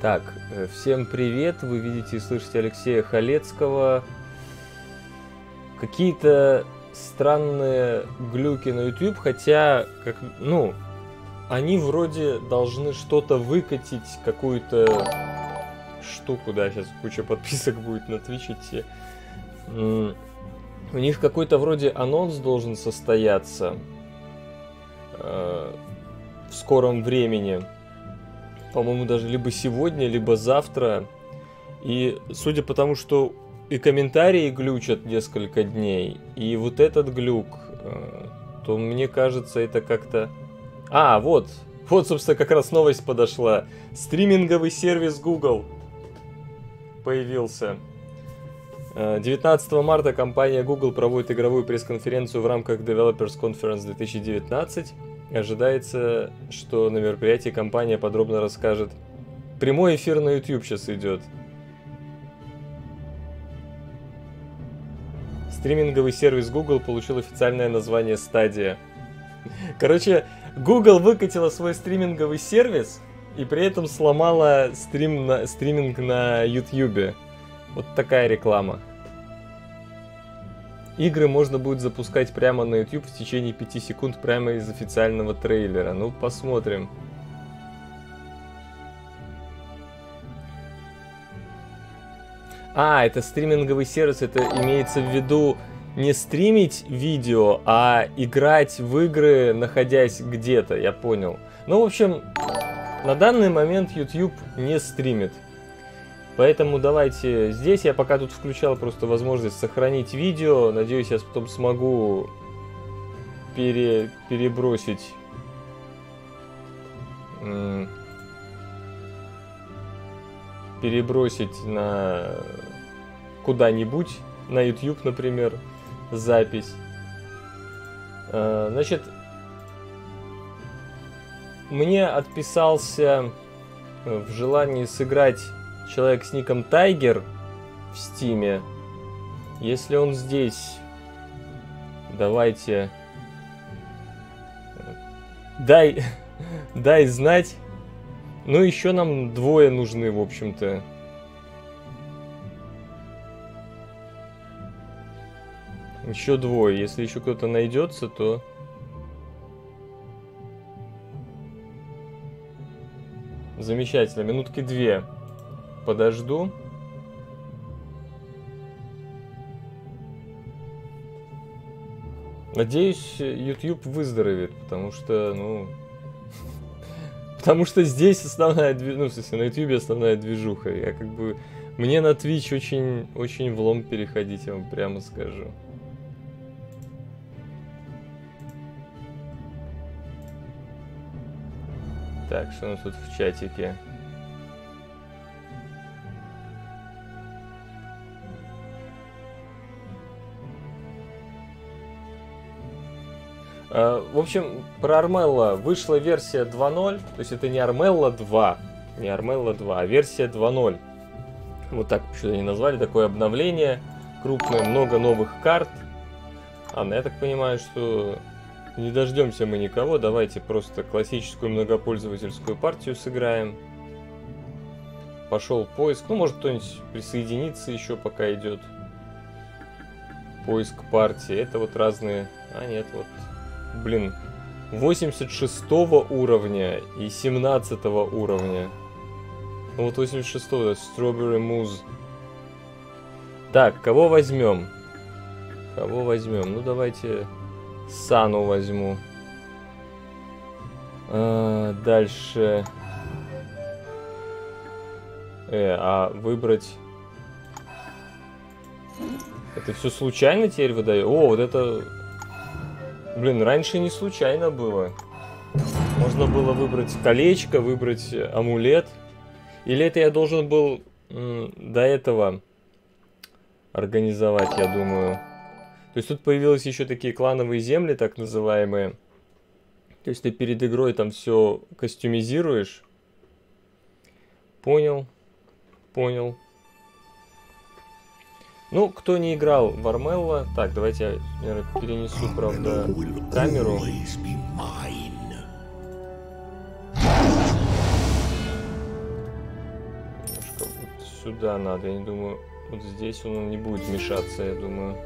Так, э, всем привет. Вы видите и слышите Алексея Халецкого. Какие-то странные глюки на YouTube, хотя, как, ну, они вроде должны что-то выкатить, какую-то штуку, да, сейчас куча подписок будет на Twitch идти. У них какой-то вроде анонс должен состояться э, в скором времени по-моему, даже либо сегодня, либо завтра. И судя по тому, что и комментарии глючат несколько дней, и вот этот глюк, э, то мне кажется, это как-то... А, вот, вот, собственно, как раз новость подошла. Стриминговый сервис Google появился. 19 э, марта компания Google проводит игровую пресс-конференцию в рамках Developers Conference 2019. Ожидается, что на мероприятии компания подробно расскажет. Прямой эфир на YouTube сейчас идет. Стриминговый сервис Google получил официальное название Stadia. Короче, Google выкатила свой стриминговый сервис и при этом сломала стрим на, стриминг на YouTube. Вот такая реклама. Игры можно будет запускать прямо на YouTube в течение 5 секунд прямо из официального трейлера. Ну, посмотрим. А, это стриминговый сервис, это имеется в виду не стримить видео, а играть в игры, находясь где-то, я понял. Ну, в общем, на данный момент YouTube не стримит. Поэтому давайте здесь я пока тут включал просто возможность сохранить видео. Надеюсь, я потом смогу пере, перебросить перебросить на куда-нибудь, на YouTube, например, запись. А, значит, мне отписался в желании сыграть человек с ником Тайгер в Стиме. Если он здесь, давайте... Дай, дай знать. Ну, еще нам двое нужны, в общем-то. Еще двое. Если еще кто-то найдется, то... Замечательно. Минутки две подожду. Надеюсь, YouTube выздоровеет, потому что, ну... Потому что здесь основная движуха, ну, в на YouTube основная движуха. Я как бы... Мне на Twitch очень, очень влом переходить, я вам прямо скажу. Так, что у нас тут в чатике? В общем, про Армелла вышла версия 2.0, то есть это не Армелла 2, не Армелла 2, а версия 2.0. Вот так что они назвали, такое обновление крупное, много новых карт. А, я так понимаю, что не дождемся мы никого, давайте просто классическую многопользовательскую партию сыграем. Пошел поиск, ну может кто-нибудь присоединиться еще пока идет. Поиск партии, это вот разные... А нет, вот блин, 86 уровня и 17 уровня. Ну вот 86 это Strawberry Mousse. Так, кого возьмем? Кого возьмем? Ну давайте Сану возьму. А, дальше. Э, а выбрать... Это все случайно теперь выдаю? О, вот это Блин, раньше не случайно было. Можно было выбрать колечко, выбрать амулет. Или это я должен был до этого организовать, я думаю. То есть тут появились еще такие клановые земли, так называемые. То есть ты перед игрой там все костюмизируешь. Понял. Понял. Ну, кто не играл в Армелла... Так, давайте я, перенесу, правда, камеру. сюда надо. Я не думаю, вот здесь он не будет мешаться, я думаю.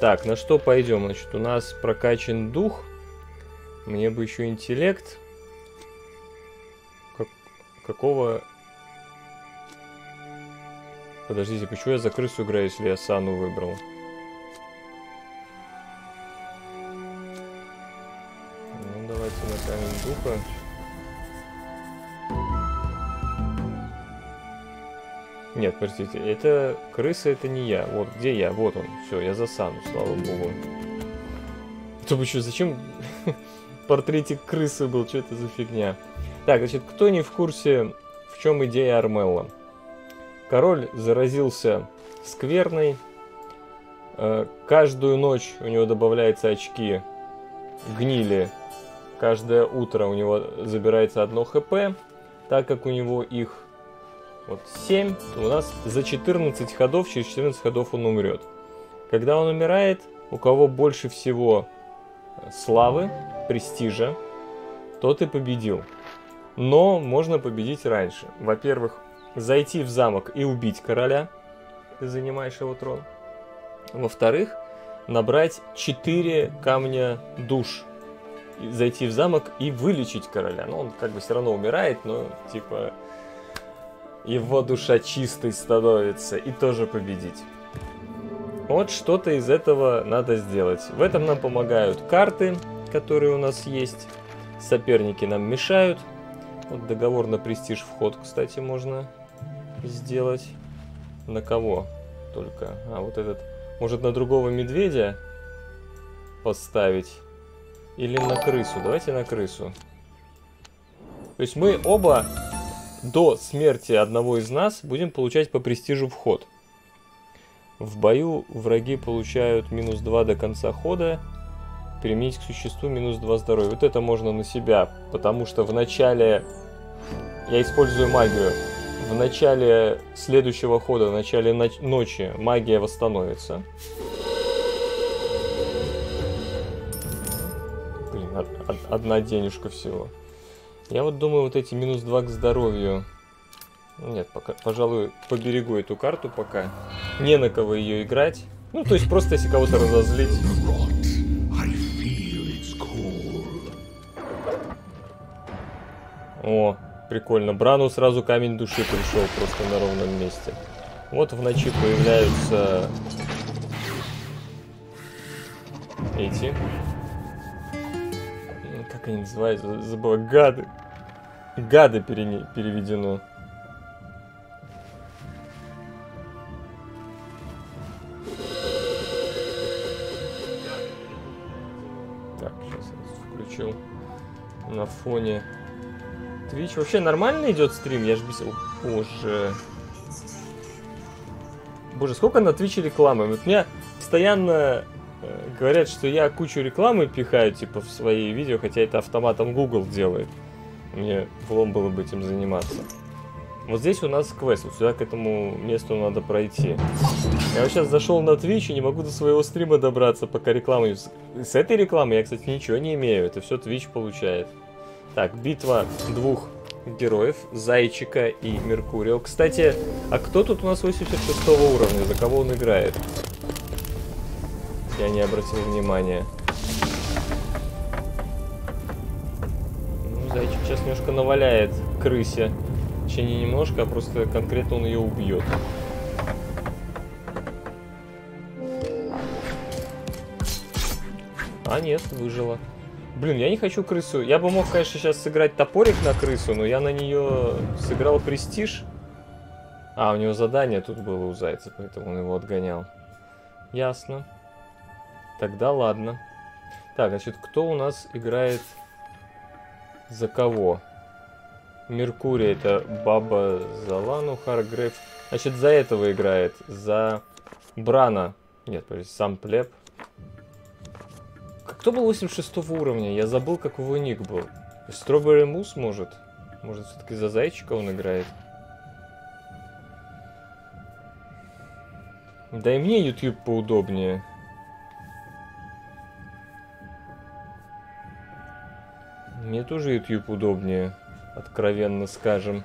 Так, на что пойдем? Значит, у нас прокачан дух. Мне бы еще интеллект. Как... Какого... Подождите, почему я за крысу играю, если я Сану выбрал? Ну, давайте на камень духа. Нет, подождите, это крыса, это не я. Вот где я? Вот он. Все, я за Сану, слава богу. То бы зачем портретик крысы был? Что это за фигня? Так, значит, кто не в курсе, в чем идея Армелла? Король заразился скверной. Э, каждую ночь у него добавляются очки гнили. Каждое утро у него забирается одно хп. Так как у него их вот 7, то у нас за 14 ходов, через 14 ходов он умрет. Когда он умирает, у кого больше всего э, славы, престижа, тот и победил. Но можно победить раньше. Во-первых, зайти в замок и убить короля, ты занимаешь его трон. Во-вторых, набрать 4 камня душ, зайти в замок и вылечить короля. Ну, он как бы все равно умирает, но типа его душа чистой становится и тоже победить. Вот что-то из этого надо сделать. В этом нам помогают карты, которые у нас есть. Соперники нам мешают. Вот договор на престиж вход, кстати, можно сделать. На кого только? А, вот этот. Может, на другого медведя поставить? Или на крысу? Давайте на крысу. То есть мы оба до смерти одного из нас будем получать по престижу вход. В бою враги получают минус 2 до конца хода. Применить к существу минус 2 здоровья. Вот это можно на себя, потому что в начале я использую магию в начале следующего хода, в начале ночи магия восстановится. Блин, одна денежка всего. Я вот думаю, вот эти минус 2 к здоровью. Нет, пока, пожалуй, поберегу эту карту пока. Не на кого ее играть. Ну, то есть просто если кого-то разозлить. О, Прикольно. Брану сразу камень души пришел просто на ровном месте. Вот в ночи появляются эти. Как они называются? Забыла. Гады. Гады пере... переведено. Так, сейчас я включил на фоне Twitch вообще нормально идет стрим? Я без... О, боже. Боже, сколько на Твиче рекламы? Вот мне постоянно э, говорят, что я кучу рекламы пихаю, типа, в свои видео, хотя это автоматом Google делает. Мне влом было бы этим заниматься. Вот здесь у нас квест, вот сюда к этому месту надо пройти. Я вот сейчас зашел на Twitch и не могу до своего стрима добраться, пока рекламы... С этой рекламы я, кстати, ничего не имею, это все Twitch получает. Так, битва двух героев, Зайчика и Меркурио. Кстати, а кто тут у нас 86 уровня? За кого он играет? Я не обратил внимания. Ну, Зайчик сейчас немножко наваляет крысе. Точнее, не немножко, а просто конкретно он ее убьет. А, нет, выжила. Блин, я не хочу крысу. Я бы мог, конечно, сейчас сыграть топорик на крысу, но я на нее сыграл престиж. А, у него задание тут было у зайца, поэтому он его отгонял. Ясно. Тогда ладно. Так, значит, кто у нас играет за кого? Меркурий это Баба Залану, Харгрейв. Значит, за этого играет. За Брана. Нет, подожди, сам Плеб. Кто был 86 уровня? Я забыл, как его ник был. Strawberry Мус может? Может, все-таки за зайчика он играет? Да и мне YouTube поудобнее. Мне тоже YouTube удобнее, откровенно скажем.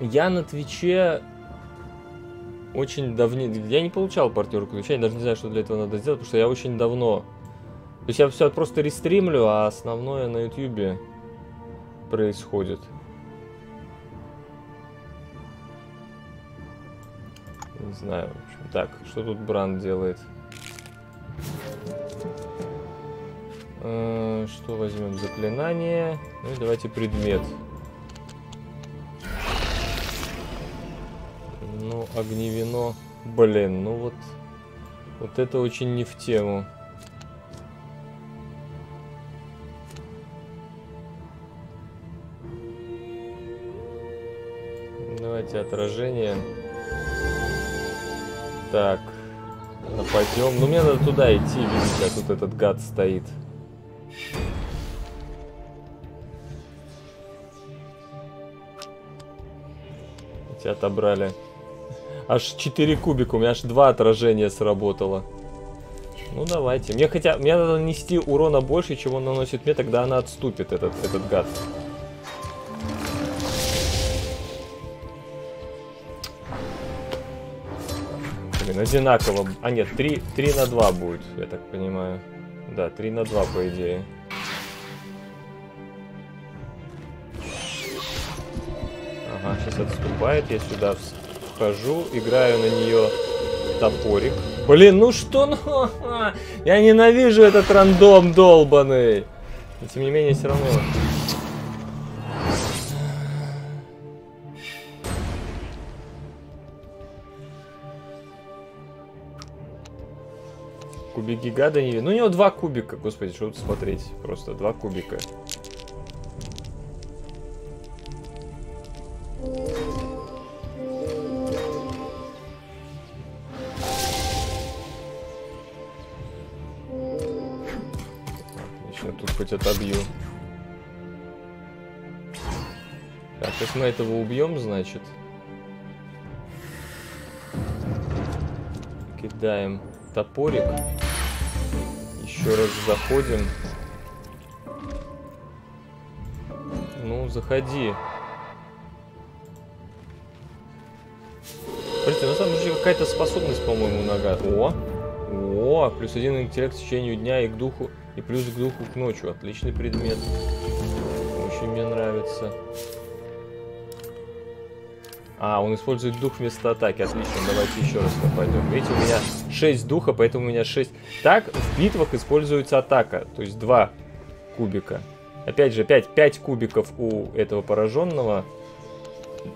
Я на Твиче очень давно... Я не получал партнерку Твича, я даже не знаю, что для этого надо сделать, потому что я очень давно... То есть я все просто рестримлю, а основное на Ютьюбе происходит. Не знаю, в общем. Так, что тут Бранд делает? Э, что возьмем? Заклинание. Ну и давайте предмет. Ну, огневино. Блин, ну вот... Вот это очень не в тему. Давайте отражение. Так. Нападем. Ну, мне надо туда идти, видите, а тут этот гад стоит. Тебя отобрали. Аж 4 кубика, у меня аж 2 отражения сработало. Ну давайте. Мне хотя мне надо нанести урона больше, чем он наносит мне, тогда она отступит, этот, этот гад. Блин, одинаково. А нет, 3, 3 на 2 будет, я так понимаю. Да, 3 на 2 по идее. Ага, сейчас отступает, я сюда вхожу, играю на нее топорик. Блин, ну что, ну, я ненавижу этот рандом долбаный. И тем не менее, все равно Кубик гигада не Ну, у него два кубика, господи, что тут смотреть. Просто два кубика. Отобью. Так, сейчас мы этого убьем, значит. Кидаем топорик. Еще раз заходим. Ну, заходи. Смотрите, на самом деле какая-то способность, по-моему, нога. О! О! Плюс один интеллект в течение дня и к духу. И плюс к духу к ночью. Отличный предмет. Очень мне нравится. А, он использует дух вместо атаки. Отлично, давайте еще раз нападем. Видите, у меня 6 духа, поэтому у меня 6. Так, в битвах используется атака. То есть 2 кубика. Опять же, 5, 5 кубиков у этого пораженного.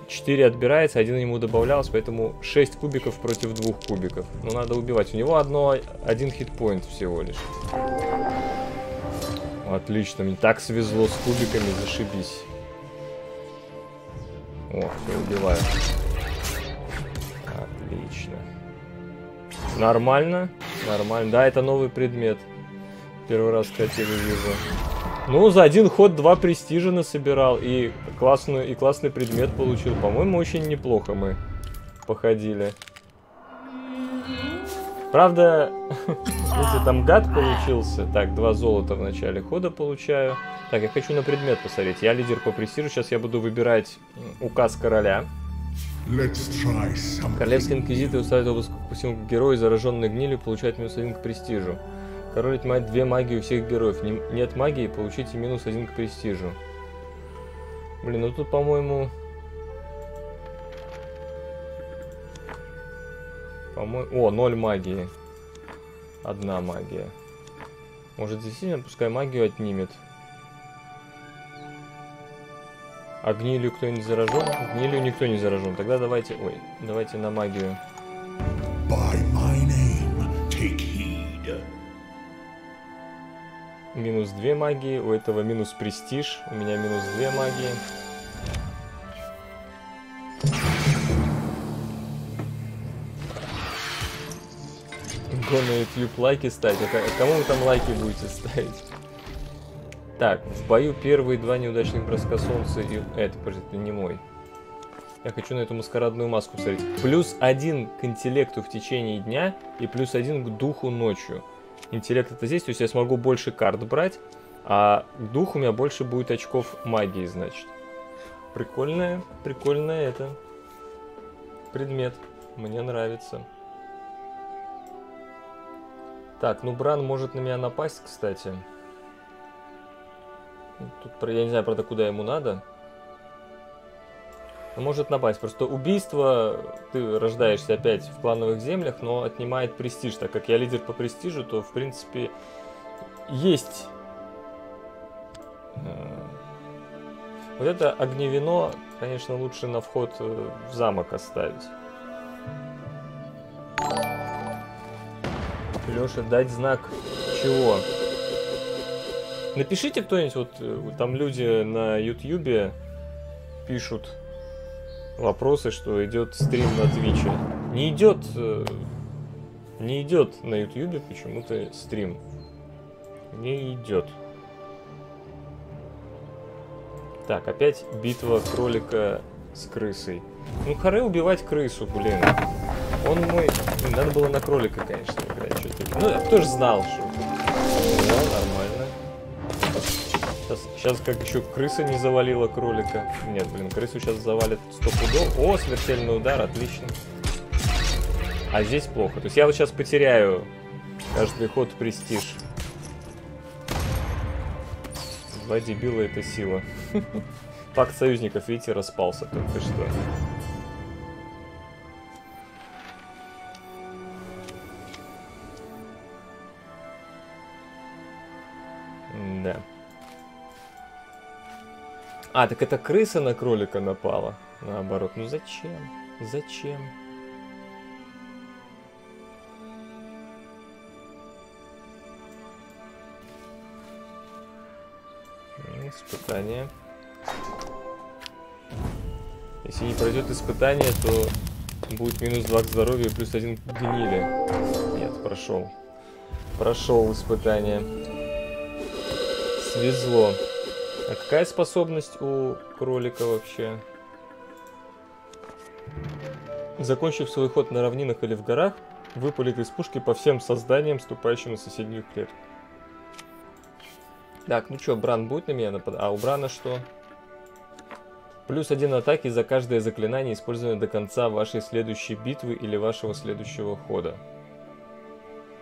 4 отбирается, один ему добавлялся, поэтому 6 кубиков против 2 кубиков. Ну, надо убивать. У него одно, один хитпоинт всего лишь. Отлично, мне так свезло с кубиками, зашибись. О, все убиваю. Отлично. Нормально. Нормально. Да, это новый предмет. Первый раз, кстати, его вижу. Ну, за один ход два престижа насобирал. И, классную, и классный предмет получил. По-моему, очень неплохо мы походили. Правда, если там гад получился, так, два золота в начале хода получаю. Так, я хочу на предмет посмотреть. Я лидер по престижу, сейчас я буду выбирать указ короля. Королевский инквизитор устраивает обыск по всему герою, зараженный гнилью, получает минус один к престижу. Король отнимает две магии у всех героев. Не, нет магии, получите минус один к престижу. Блин, ну тут, по-моему... По-моему... О, ноль магии. Одна магия. Может, действительно, пускай магию отнимет. А гнилью кто-нибудь заражен? Гнилью никто не заражен. Тогда давайте... Ой, давайте на магию. Минус две магии. У этого минус престиж. У меня минус две магии. Го на YouTube лайки ставить. А кому вы там лайки будете ставить? Так, в бою первые два неудачных броска солнца и... Это, подожди, это не мой. Я хочу на эту маскарадную маску смотреть. Плюс один к интеллекту в течение дня и плюс один к духу ночью. Интеллект это здесь, то есть я смогу больше карт брать, а дух у меня больше будет очков магии, значит. Прикольная, прикольная это предмет. Мне нравится. Так, ну Бран может на меня напасть, кстати. Тут, я не знаю, правда, куда ему надо. Может напасть. Просто убийство, ты рождаешься опять в клановых землях, но отнимает престиж. Так как я лидер по престижу, то, в принципе, есть... Э, вот это огневино, конечно, лучше на вход э, в замок оставить. Леша, дать знак чего? Напишите кто-нибудь, вот э, там люди на ютьюбе пишут вопросы, что идет стрим на Твиче. Не идет, э, не идет на ютьюбе почему-то стрим. Не идет. Так, опять битва кролика с крысой. Ну, хоры убивать крысу, блин. Он мой... Надо было на кролика, конечно, играть. Ну, кто же знал, что... Да, нормально. Сейчас, сейчас как еще крыса не завалила кролика. Нет, блин, крысу сейчас завалит сто пудов. О, смертельный удар, отлично. А здесь плохо. То есть я вот сейчас потеряю каждый ход престиж. Два дебила это сила. Пакт союзников, видите, распался только что. Да. А, так это крыса на кролика напала. Наоборот. Ну зачем? Зачем? Испытание. Если не пройдет испытание, то будет минус 2 к здоровью плюс 1 к гнили. Нет, прошел. Прошел испытание. Свезло. А какая способность у кролика вообще? Закончив свой ход на равнинах или в горах, выпалит из пушки по всем созданиям, ступающим на соседнюю клетку. Так, ну что, Бран будет на меня нападать? А у Брана что? Плюс один атаки за каждое заклинание, использованное до конца вашей следующей битвы или вашего следующего хода.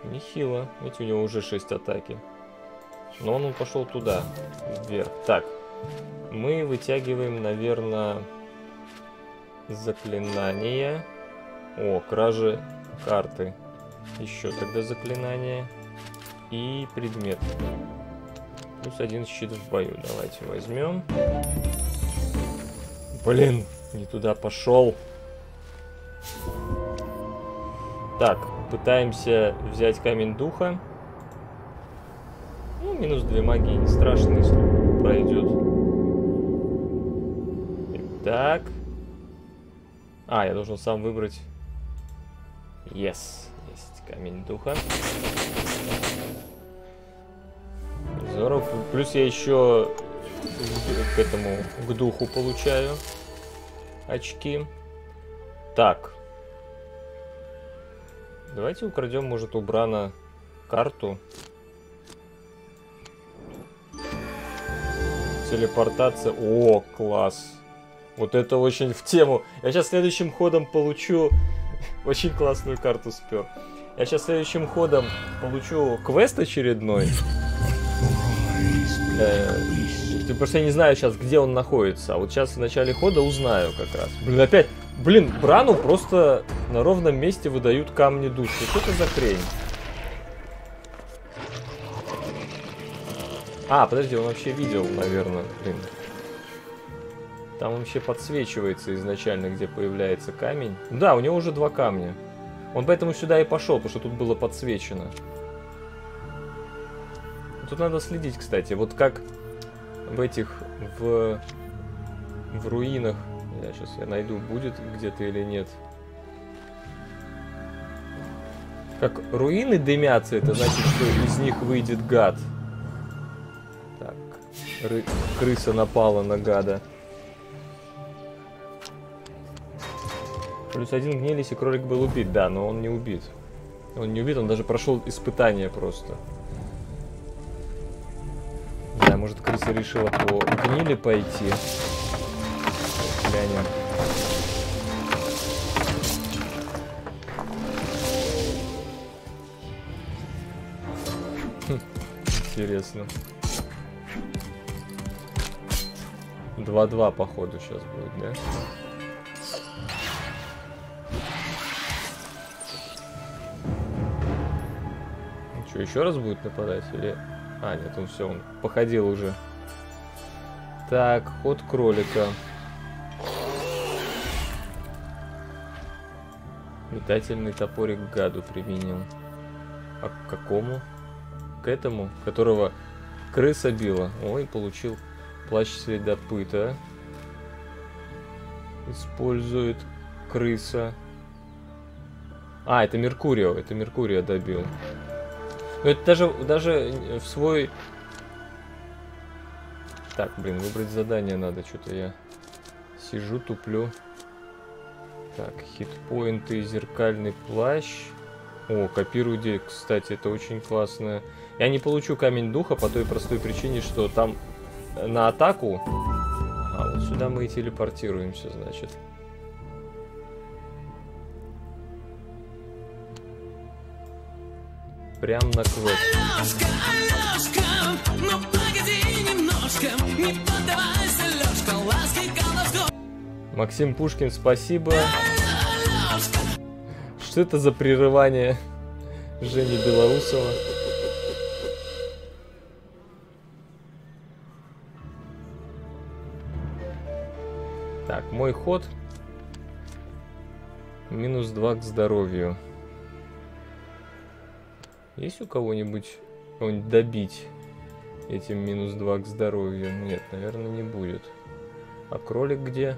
Нехило. Ведь у него уже 6 атаки. Но он пошел туда, вверх. Так, мы вытягиваем, наверное, заклинание. О, кражи карты. Еще тогда заклинание. И предмет. Плюс один щит в бою. Давайте возьмем. Блин, не туда пошел. Так, пытаемся взять камень духа. Ну, минус 2 магии, не страшно, если пройдет. Так. А, я должен сам выбрать. Yes. Есть камень духа. Здорово. Плюс я еще к этому, к духу получаю очки. Так. Давайте украдем, может, у Брана карту. Телепортация. О, класс. Вот это очень в тему. Я сейчас следующим ходом получу... Очень классную карту спер. Я сейчас следующим ходом получу квест очередной. Э, просто я не знаю сейчас, где он находится. А вот сейчас в начале хода узнаю как раз. Блин, опять... Блин, Брану просто на ровном месте выдают камни души. Что это за хрень? А, подожди, он вообще видел, наверное, блин. Там вообще подсвечивается изначально, где появляется камень. Да, у него уже два камня. Он поэтому сюда и пошел, потому что тут было подсвечено. Тут надо следить, кстати. Вот как в этих, в, в руинах. Я сейчас я найду, будет где-то или нет. Как руины дымятся, это значит, что из них выйдет гад. Ры крыса напала на гада. Плюс один гнились, и кролик был убит. Да, но он не убит. Он не убит, он даже прошел испытание просто. Да, может крыса решила по гнили пойти. глянем. Хм, интересно. 2-2 походу сейчас будет, да? Ну что, еще раз будет нападать? Или... А, нет, он все, он походил уже. Так, ход кролика. Метательный топорик гаду применил. А к какому? К этому, которого крыса била. Ой, получил плащ следопыта. Использует крыса. А, это Меркурио, это Меркурио добил. Но это даже, даже в свой... Так, блин, выбрать задание надо, что-то я сижу, туплю. Так, хитпоинты, зеркальный плащ. О, копируйте, кстати, это очень классно. Я не получу камень духа по той простой причине, что там на атаку... А, вот сюда мы и телепортируемся, значит. Прям на квест. Алёшка, Алёшка, ну погоди немножко, не поддавайся, Лёшка, ласки Максим Пушкин, спасибо. Что это за прерывание Жени Белоусова? Мой ход. Минус 2 к здоровью. Есть у кого-нибудь кого-нибудь добить этим минус 2 к здоровью? Нет, наверное, не будет. А кролик где?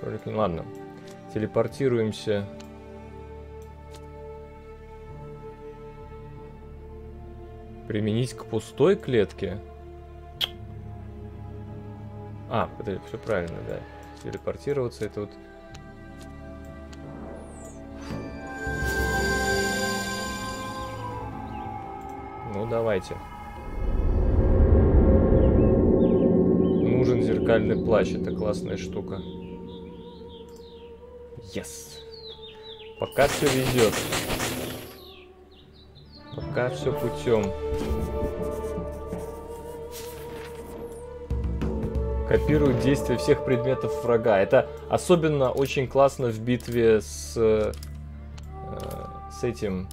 Кролик не... Ладно. Телепортируемся. Применить к пустой клетке? А, это все правильно, да. Телепортироваться это вот... Ну, давайте. Нужен зеркальный плащ, это классная штука. Yes. Пока все везет. Пока все путем. Копирует действия всех предметов врага. Это особенно очень классно в битве с, э, с этим...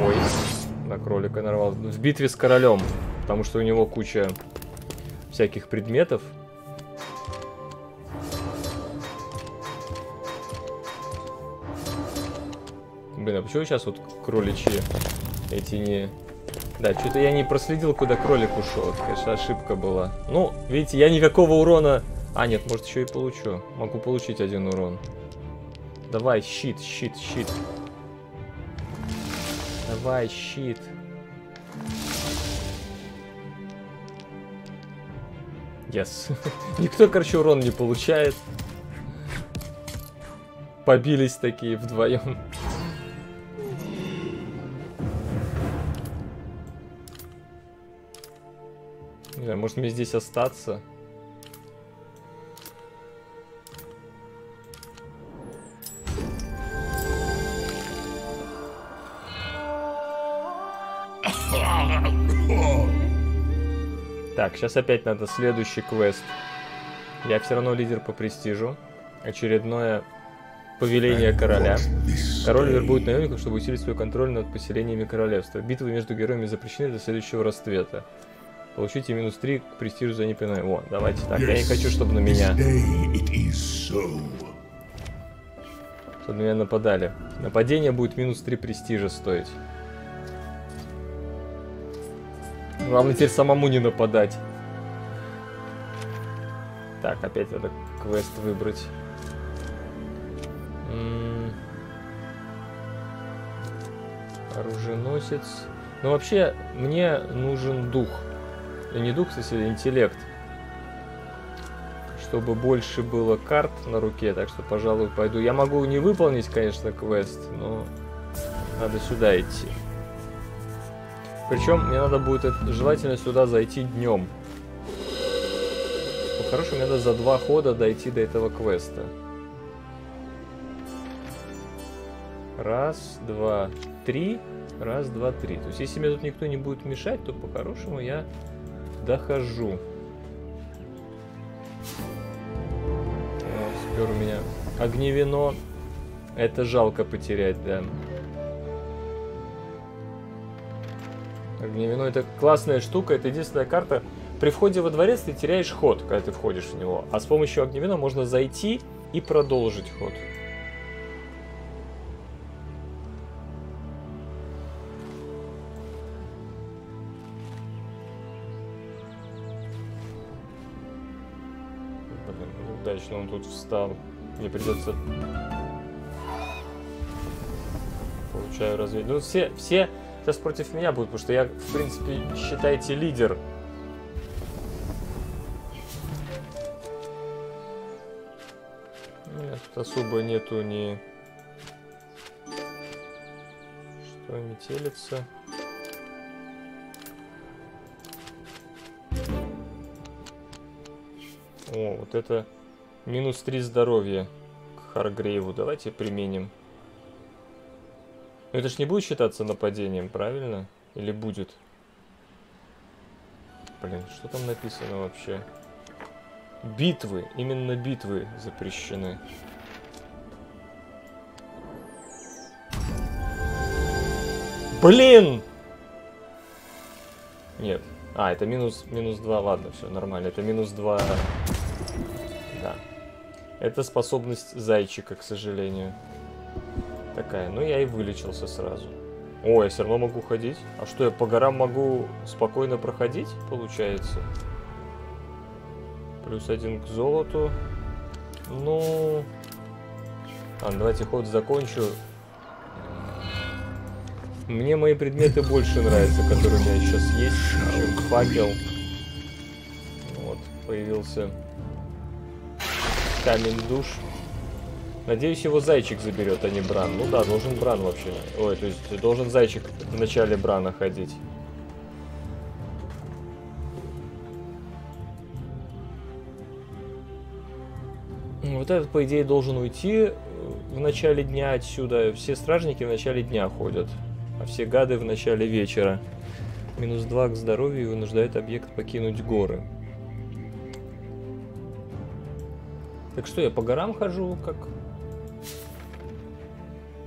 Ой, на кролика нарвал. В битве с королем, потому что у него куча всяких предметов. Блин, а почему сейчас вот кроличьи эти не... Да, что-то я не проследил, куда кролик ушел. Это, конечно, ошибка была. Ну, видите, я никакого урона... А, нет, может еще и получу. Могу получить один урон. Давай, щит, щит, щит. Давай, щит. Yes. Никто, короче, урон не получает. Побились такие вдвоем. Не знаю, может мне здесь остаться? Так, сейчас опять надо следующий квест. Я все равно лидер по престижу. Очередное повеление короля. Король вербует наемников, чтобы усилить свой контроль над поселениями королевства. Битвы между героями запрещены до следующего расцвета. Получите минус 3 к престижу за неприной. О, давайте так. Я не хочу, чтобы на меня... Чтобы на меня нападали. Нападение будет минус 3 престижа стоить. Главное теперь самому не нападать. Так, опять надо квест выбрать. М -м Оруженосец. Ну, вообще, мне нужен дух. Не дух, кстати, интеллект. Чтобы больше было карт на руке, так что, пожалуй, пойду. Я могу не выполнить, конечно, квест, но надо сюда идти. Причем мне надо будет желательно сюда зайти днем. По-хорошему, мне надо за два хода дойти до этого квеста. Раз, два, три. Раз, два, три. То есть, если мне тут никто не будет мешать, то по-хорошему я дохожу. О, спер у меня огневино. Это жалко потерять, да. Огневино это классная штука, это единственная карта. При входе во дворец ты теряешь ход, когда ты входишь в него. А с помощью огневина можно зайти и продолжить ход. Удачно он тут встал. Мне придется... Получаю разведение. Ну, все, все сейчас против меня будут, потому что я, в принципе, считайте, лидер. Нет, особо нету ни... Что не телится. О, вот это Минус 3 здоровья к Харгрейву. Давайте применим. Но это ж не будет считаться нападением, правильно? Или будет? Блин, что там написано вообще? Битвы, именно битвы запрещены. Блин! Нет. А, это минус, минус 2, ладно, все нормально. Это минус 2 это способность зайчика, к сожалению. Такая. Ну, я и вылечился сразу. О, я все равно могу ходить. А что, я по горам могу спокойно проходить, получается? Плюс один к золоту. Ну... А, давайте ход закончу. Мне мои предметы больше нравятся, которые у меня сейчас есть, чем факел. Вот, появился камень душ. Надеюсь, его зайчик заберет, а не Бран. Ну да, должен Бран вообще. Ой, то есть должен зайчик в начале Брана ходить. Вот этот, по идее, должен уйти в начале дня отсюда. Все стражники в начале дня ходят, а все гады в начале вечера. Минус 2 к здоровью и вынуждает объект покинуть горы. Так что я по горам хожу, как...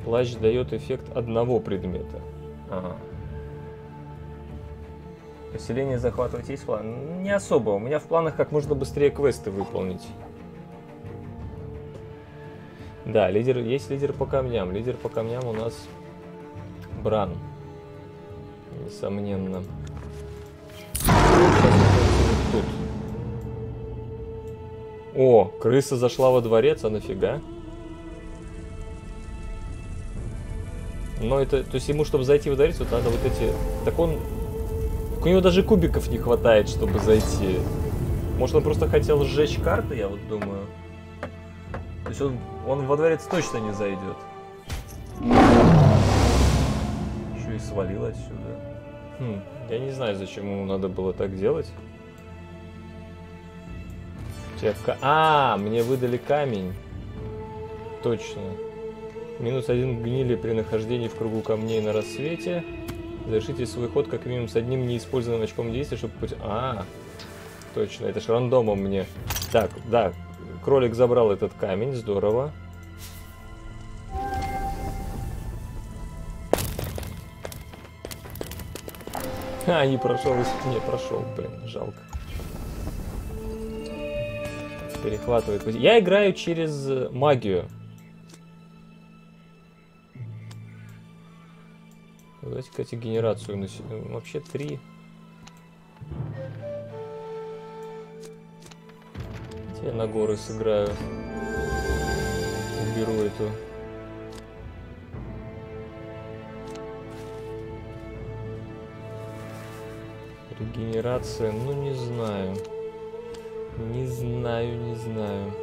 Плащ дает эффект одного предмета. Ага. Поселение захватывать есть план? Не особо. У меня в планах как можно быстрее квесты выполнить. Да, лидер, есть лидер по камням. Лидер по камням у нас Бран. Несомненно. О, крыса зашла во дворец, а нафига? Но это, то есть ему, чтобы зайти во дворец, вот надо вот эти... Так он... У него даже кубиков не хватает, чтобы зайти. Может, он просто хотел сжечь карты, я вот думаю. То есть он, он во дворец точно не зайдет. Еще и свалил отсюда. Хм, я не знаю, зачем ему надо было так делать. Чепка. А, мне выдали камень. Точно. Минус один гнили при нахождении в кругу камней на рассвете. Завершите свой ход как минимум с одним неиспользованным очком действия, чтобы... А, точно, это ж рандомом мне. Так, да, кролик забрал этот камень, здорово. А, не прошел, не прошел, блин, жалко. Перехватывает. Я играю через магию. Давайте, кстати, генерацию на... Вообще три. Я на горы сыграю. Уберу эту. Регенерация, ну не знаю. Не знаю, не знаю.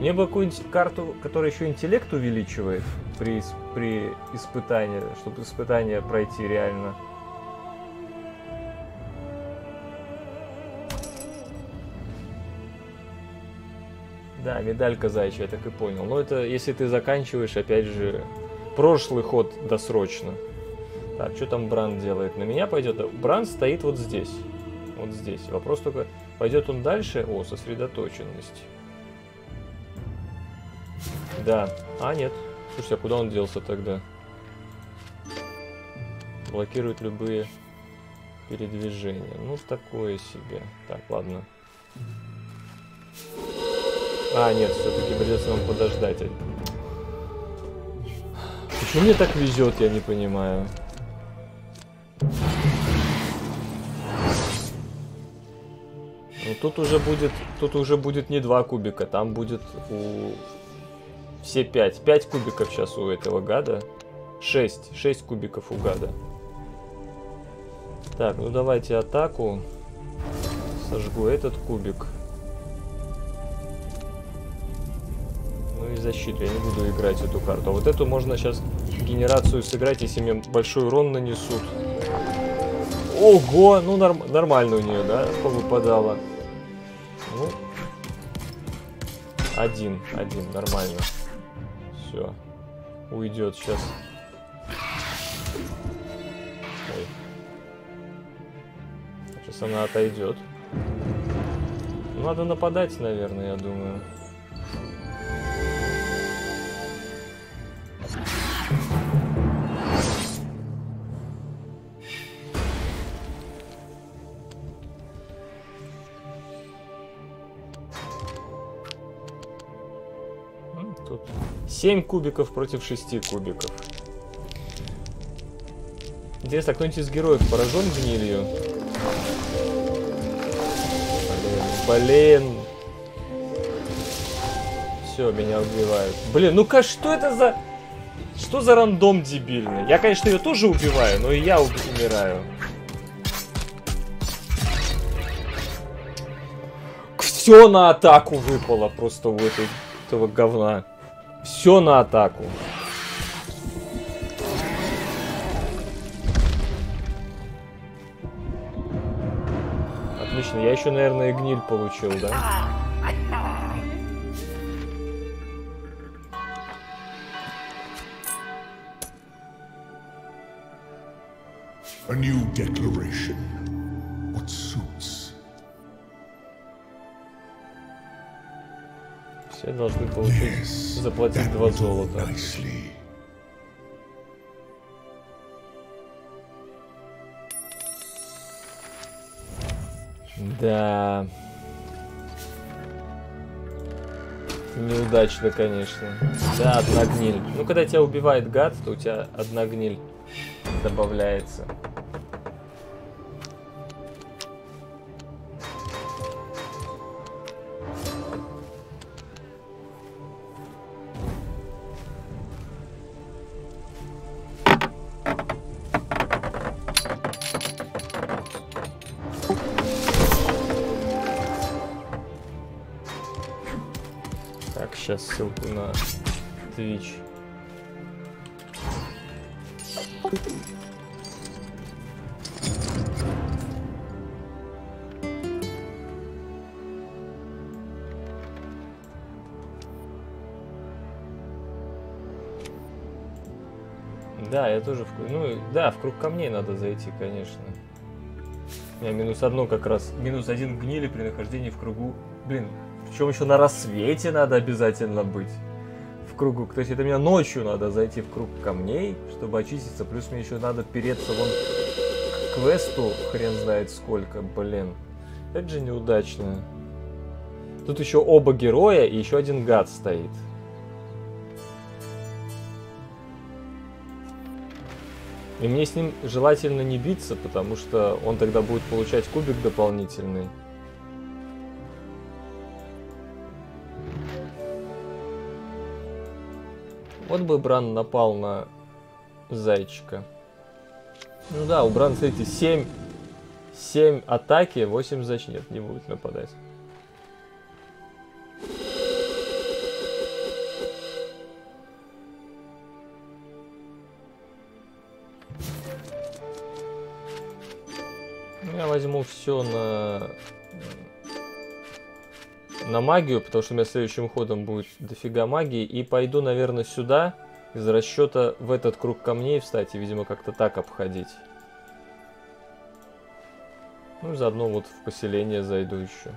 Мне бы какую-нибудь карту, которая еще интеллект увеличивает при, при испытании, чтобы испытание пройти реально. Да, медаль казачья, я так и понял. Но это если ты заканчиваешь, опять же, прошлый ход досрочно. Так, что там Бран делает? На меня пойдет? Бран стоит вот здесь. Вот здесь. Вопрос только, пойдет он дальше? О, сосредоточенность. Да. А, нет. Слушайте, а куда он делся тогда? Блокирует любые передвижения. Ну, такое себе. Так, ладно. А, нет, все-таки придется нам подождать. Почему мне так везет, я не понимаю. Тут уже будет, тут уже будет не два кубика, там будет у все пять. Пять кубиков сейчас у этого гада. Шесть. Шесть кубиков у гада. Так, ну давайте атаку. Сожгу этот кубик. Ну и защиту. Я не буду играть эту карту. А вот эту можно сейчас генерацию сыграть, если мне большой урон нанесут. Ого! Ну норм нормально у нее, да, повыпадало. Ну, один, один, нормально. Все. Уйдет сейчас. Ой. Сейчас она отойдет. Надо нападать, наверное, я думаю. 7 кубиков против 6 кубиков. Интересно, кто-нибудь из героев поражен гнилью? Блин, блин. Все, меня убивают. Блин, ну-ка, что это за... Что за рандом дебильный? Я, конечно, ее тоже убиваю, но и я умираю. Все на атаку выпало просто у этой, этого говна. Все на атаку. Отлично, я еще, наверное, гниль получил, да? A new declaration. Все должны получить, заплатить два золота. Да. Неудачно, конечно. Да, одна гниль. Ну, когда тебя убивает гад, то у тебя одна гниль добавляется. Да, в круг камней надо зайти, конечно. У меня минус одно как раз. Минус один гнили при нахождении в кругу. Блин, причем еще на рассвете надо обязательно быть в кругу. То есть это мне ночью надо зайти в круг камней, чтобы очиститься. Плюс мне еще надо переться вон к квесту, хрен знает сколько, блин. Это же неудачно. Тут еще оба героя и еще один гад стоит. И мне с ним желательно не биться, потому что он тогда будет получать кубик дополнительный. Вот бы Бран напал на зайчика. Ну да, у Бран, смотрите, 7, 7 атаки, 8 зач нет, не будет нападать. Возьму все на на магию, потому что у меня следующим ходом будет дофига магии. И пойду, наверное, сюда, из расчета в этот круг камней встать и, видимо, как-то так обходить. Ну и заодно вот в поселение зайду еще.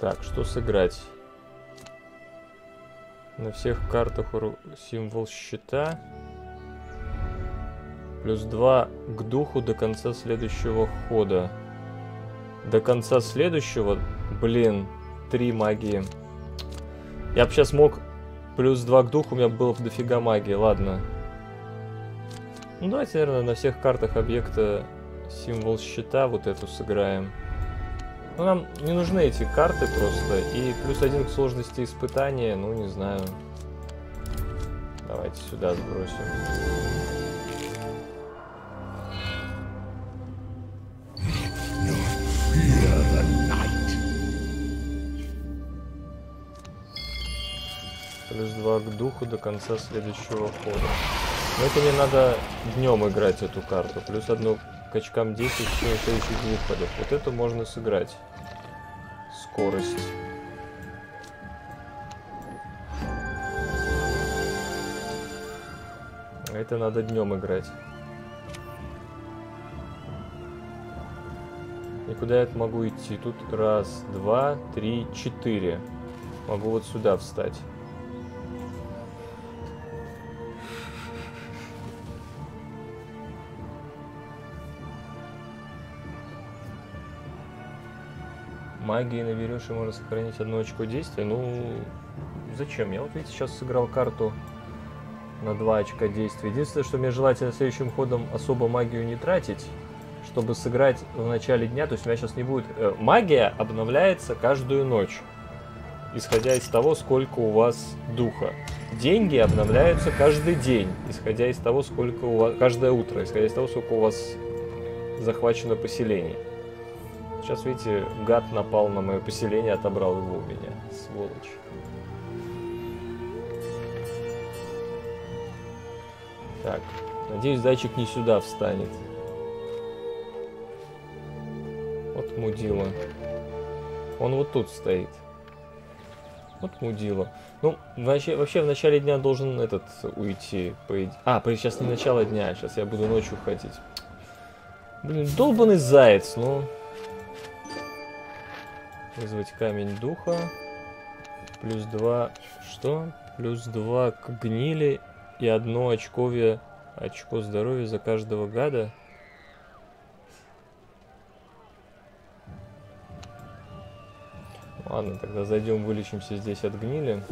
Так, что сыграть? На всех картах символ щита. Плюс 2 к духу до конца следующего хода. До конца следующего? Блин, 3 магии. Я бы сейчас мог... Плюс 2 к духу, у меня было бы дофига магии. Ладно. Ну, давайте, наверное, на всех картах объекта символ щита вот эту сыграем. Ну, нам не нужны эти карты просто. И плюс один к сложности испытания, ну, не знаю. Давайте сюда сбросим. Плюс два к духу до конца следующего хода. Но это мне надо днем играть эту карту. Плюс одну к очкам 10 в течение следующих двух ходов. Вот это можно сыграть. Скорость. Это надо днем играть. И куда я могу идти? Тут раз, два, три, четыре. Могу вот сюда встать. Магии наберешь и можно сохранить одно очко действия. Ну, зачем? Я вот, видите, сейчас сыграл карту на 2 очка действия. Единственное, что мне желательно следующим ходом особо магию не тратить, чтобы сыграть в начале дня. То есть у меня сейчас не будет... Э, магия обновляется каждую ночь, исходя из того, сколько у вас духа. Деньги обновляются каждый день, исходя из того, сколько у вас... Каждое утро, исходя из того, сколько у вас захвачено поселений. Сейчас, видите, гад напал на мое поселение, отобрал его у меня. Сволочь. Так, надеюсь, зайчик не сюда встанет. Вот мудила. Он вот тут стоит. Вот мудила. Ну, вообще, вообще в начале дня должен этот уйти. По иде... А, сейчас не начало дня, сейчас я буду ночью ходить. Блин, долбанный заяц, ну... Вызвать камень духа. Плюс 2... Что? Плюс 2 к гнили и одно очкове очко здоровья за каждого гада. Ладно, тогда зайдем, вылечимся здесь от гнили.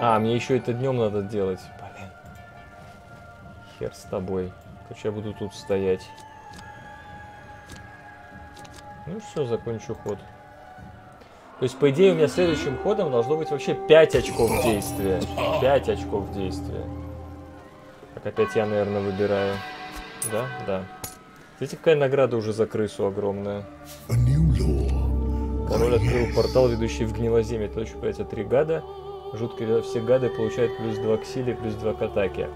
А, мне еще это днем надо делать. Блин. Хер с тобой. Короче, я буду тут стоять. Ну все, закончу ход. То есть, по идее, у меня следующим ходом должно быть вообще 5 очков действия. 5 очков действия. Так, опять я, наверное, выбираю. Да? Да. Видите, какая награда уже за крысу огромная. Король открыл портал, ведущий в гнилоземье. Это очень появится 3 гада. Жуткие все гады получают плюс 2 к силе, плюс 2 к атаке.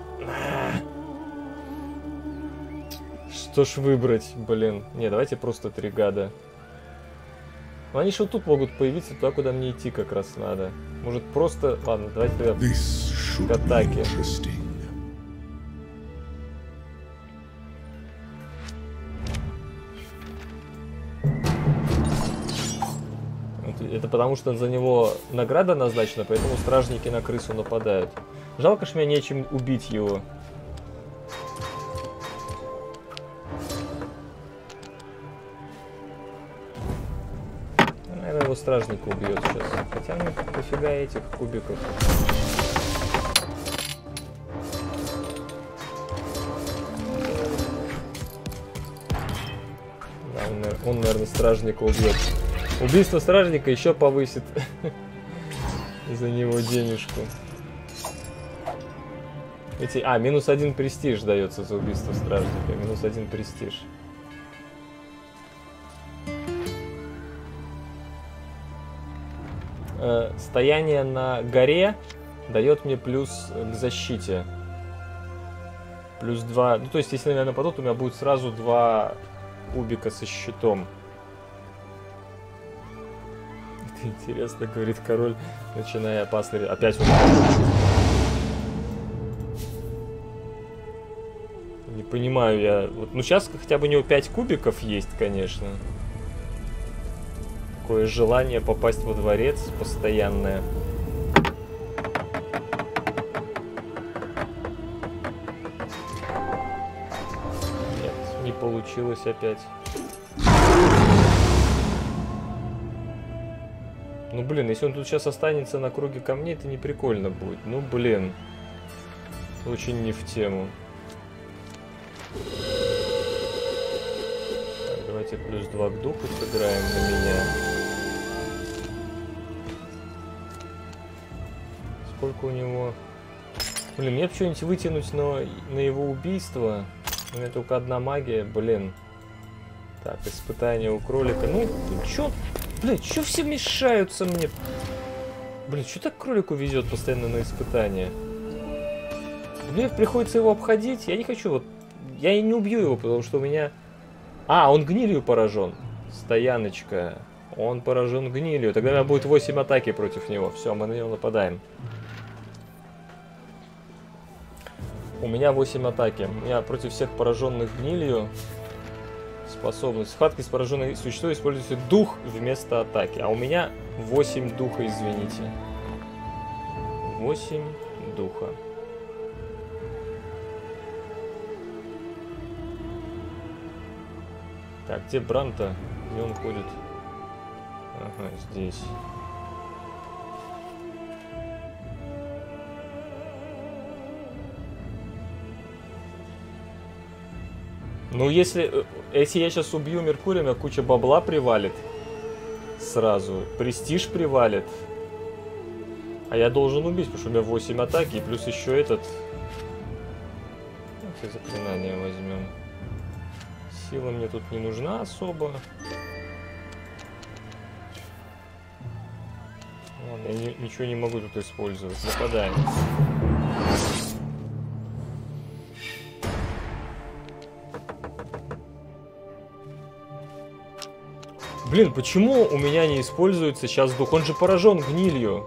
Что ж выбрать, блин? Не, давайте просто три гада. Ну, они же вот тут могут появиться, туда, куда мне идти как раз надо. Может просто... Ладно, давайте тогда к атаке. Это потому, что за него награда назначена, поэтому стражники на крысу нападают. Жалко, что меня нечем убить его. Стражника убьет сейчас. Хотя мне пофига этих кубиков. Да, он, он, наверное, стражника убьет. Убийство стражника еще повысит за него денежку. Эти... А, минус один престиж дается за убийство стражника. Минус один престиж. Стояние на горе дает мне плюс к защите. Плюс два... Ну, то есть, если, наверное, нападут, у меня будет сразу два кубика со щитом. Это интересно, говорит король, начиная опасный... Опять он... Не понимаю я. Вот, ну, сейчас хотя бы у него 5 кубиков есть, конечно. Такое желание попасть во дворец постоянное. получилось опять. Ну, блин, если он тут сейчас останется на круге камней, это не прикольно будет. Ну, блин. Очень не в тему. Давайте плюс 2 к духу сыграем на меня. Сколько у него... Блин, мне бы что-нибудь вытянуть на, на его убийство. У меня только одна магия, блин. Так, испытание у кролика. Ну, чё? Блин, чё все мешаются мне? Блин, что так кролику везет постоянно на испытания? Мне приходится его обходить. Я не хочу вот... Я и не убью его, потому что у меня... А, он гнилью поражен. Стояночка. Он поражен гнилью. Тогда у меня будет 8 атаки против него. Все, мы на него нападаем. У меня 8 атаки. Меня против всех пораженных гнилью способность. Схватки с пораженной существом используется дух вместо атаки. А у меня 8 духа, извините. 8 духа. Так, где Бранта? Где он ходит? Ага, здесь. Ну, если, э, если я сейчас убью Меркурия, у меня куча бабла привалит сразу. Престиж привалит. А я должен убить, потому что у меня 8 атаки, и плюс еще этот... Давайте заклинание возьмем. Сила мне тут не нужна особо. Ладно, я не, ничего не могу тут использовать. Нападаем. Блин, почему у меня не используется сейчас дух? Он же поражен гнилью.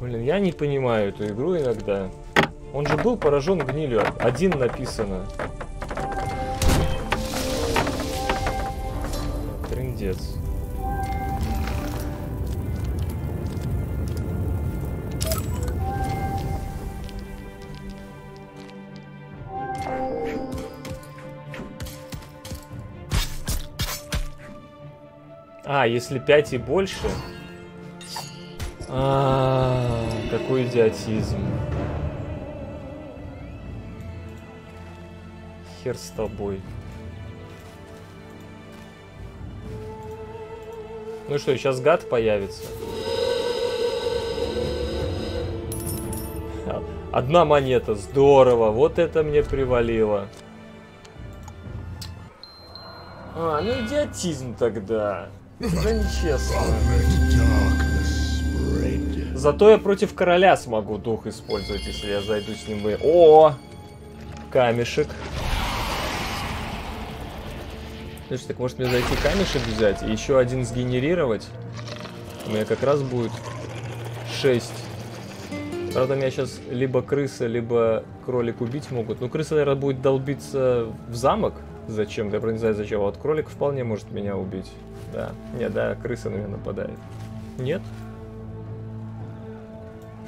Блин, я не понимаю эту игру иногда. Он же был поражен гнилью. Один написано. Трындец. А, если 5 и больше... А, -а, -а какой идиотизм. Хер с тобой. Ну что, сейчас гад появится? Одна монета, здорово, вот это мне привалило. А, ну идиотизм тогда. Да нечестно. Зато я против короля смогу дух использовать, если я зайду с ним в... О! Камешек. Слушай, так может мне зайти камешек взять и еще один сгенерировать? У меня как раз будет 6. Правда, меня сейчас либо крыса, либо кролик убить могут. Ну, крыса, наверное, будет долбиться в замок. Зачем? Я не знаю зачем. А вот кролик вполне может меня убить. Да. Нет, да, крыса на меня нападает. Нет?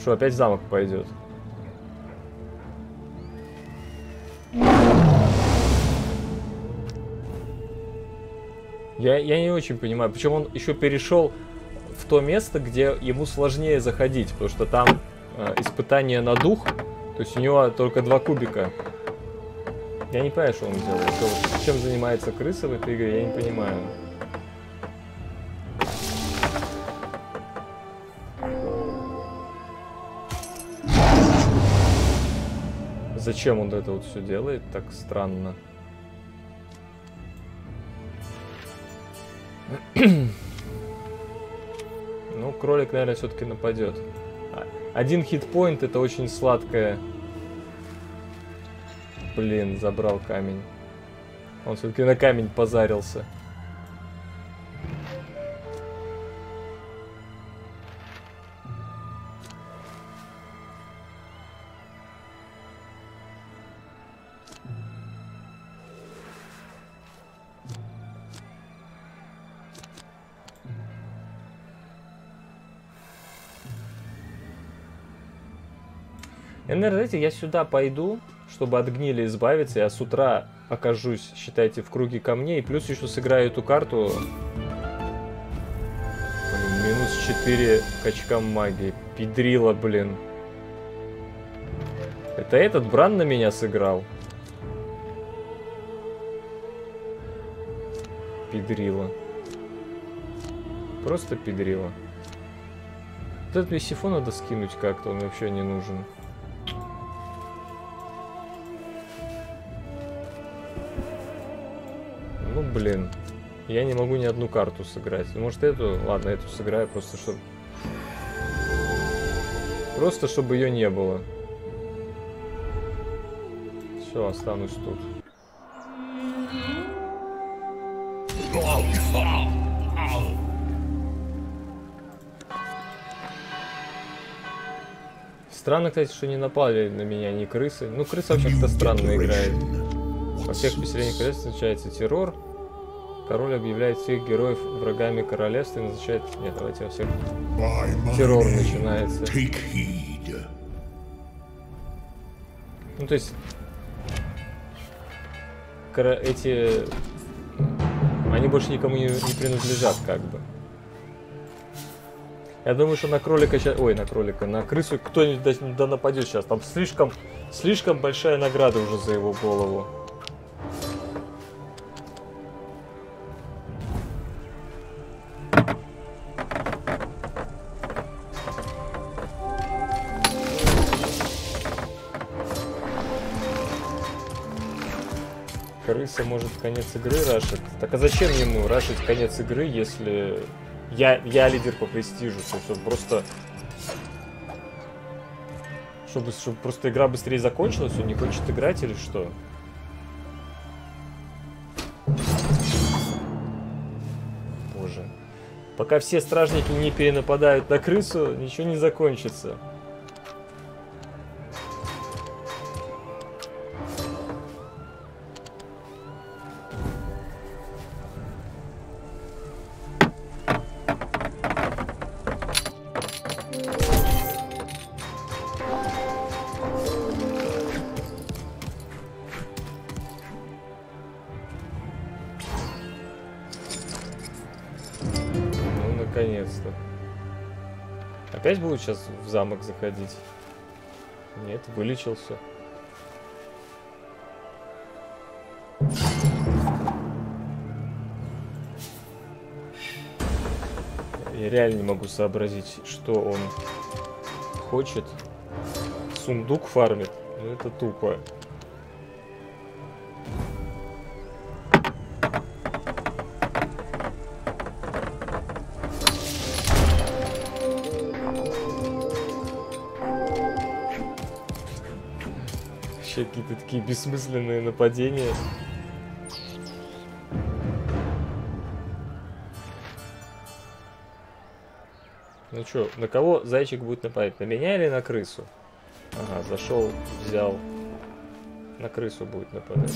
Что, опять замок пойдет? Я, я не очень понимаю, почему он еще перешел в то место, где ему сложнее заходить, потому что там э, испытание на дух, то есть у него только два кубика. Я не понимаю, что он делает. Чем занимается крыса в этой игре, я не понимаю. Зачем он это вот все делает? Так странно. ну, кролик, наверное, все-таки нападет. Один хитпоинт это очень сладкое. Блин, забрал камень. Он все-таки на камень позарился. Знаете, я сюда пойду, чтобы от гнили избавиться. Я с утра окажусь, считайте, в круге камней. Плюс еще сыграю эту карту. Блин, минус 4 к очкам магии. Педрила, блин. Это этот Бран на меня сыграл. Педрила. Просто педрила. Вот этот Мессифон надо скинуть как-то, он вообще не нужен. Блин. Я не могу ни одну карту сыграть. Может, эту? Ладно, эту сыграю, просто чтобы... Просто, чтобы ее не было. Все, останусь тут. Странно, кстати, что не напали на меня ни крысы. Ну, крыса вообще как-то странно играет. Во всех поселениях королевства начинается террор. Король объявляет всех героев врагами королевства и назначает... Нет, давайте во всех... Террор начинается. Ну, то есть... Кора... Эти... Они больше никому не, не принадлежат, как бы. Я думаю, что на кролика сейчас... Ой, на кролика, на крысу кто-нибудь да, да нападет сейчас. Там слишком, слишком большая награда уже за его голову. Конец игры рашить. Так а зачем ему рашить конец игры, если я, я лидер по престижу? То есть он просто... Чтобы, чтобы просто игра быстрее закончилась, он не хочет играть или что? Боже. Пока все стражники не перенападают на крысу, ничего не закончится. Сейчас в замок заходить? Нет, вылечился. Я реально не могу сообразить, что он хочет. Сундук фармит. Ну это тупо. Такие бессмысленные нападения. Ну чё, на кого зайчик будет нападать? На меня или на крысу? Ага, зашел, взял. На крысу будет нападать.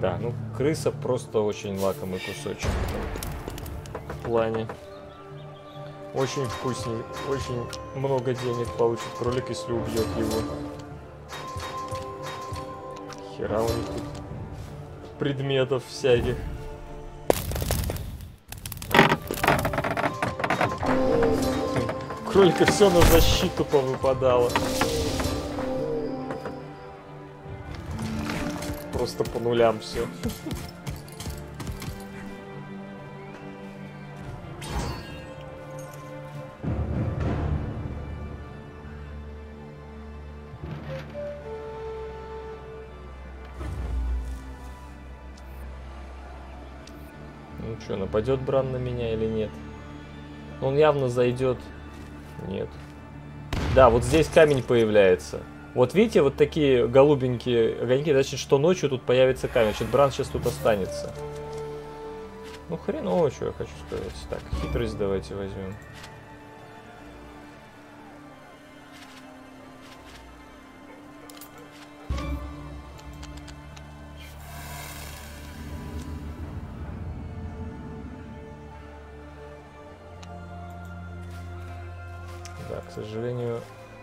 Да, ну крыса просто очень лакомый кусочек. В плане. Очень вкусный, очень много денег получит кролик, если убьет его. Хера у них тут предметов всяких. Кролика все на защиту повыпадало. Просто по нулям все. Что, нападет Бран на меня или нет? Он явно зайдет. Нет. Да, вот здесь камень появляется. Вот видите, вот такие голубенькие огоньки, значит, что ночью тут появится камень. Значит, Бран сейчас тут останется. Ну, хреново, что я хочу сказать. Так, хитрость давайте возьмем.